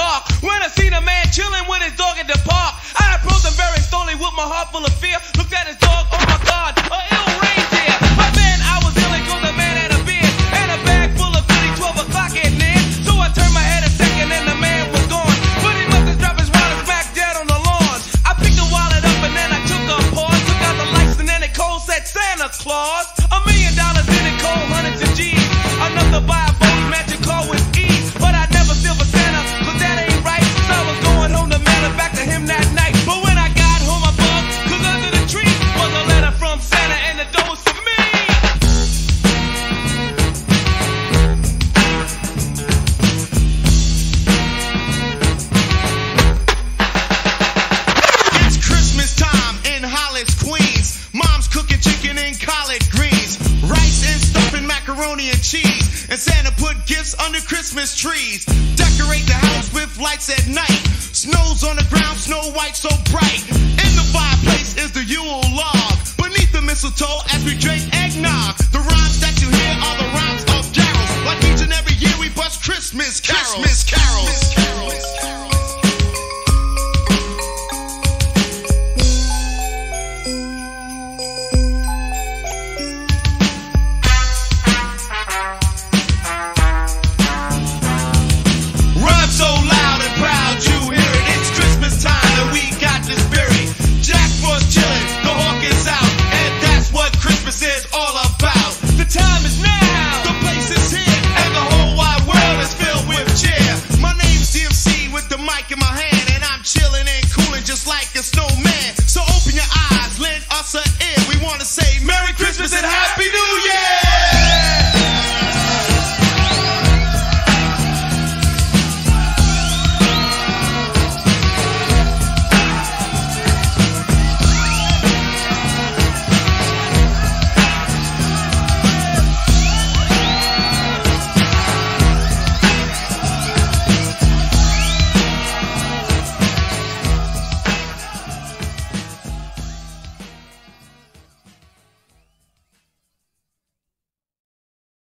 dark. When I And Santa put gifts under Christmas trees. Decorate the house with lights at night. Snow's on the ground, snow white so bright. In the fireplace is the Yule log. Beneath the mistletoe as we drink eggnog. The rhymes that you hear are the rhymes of Darryl's. Like each and every year we bust Christmas carols. Christmas carols. like it's.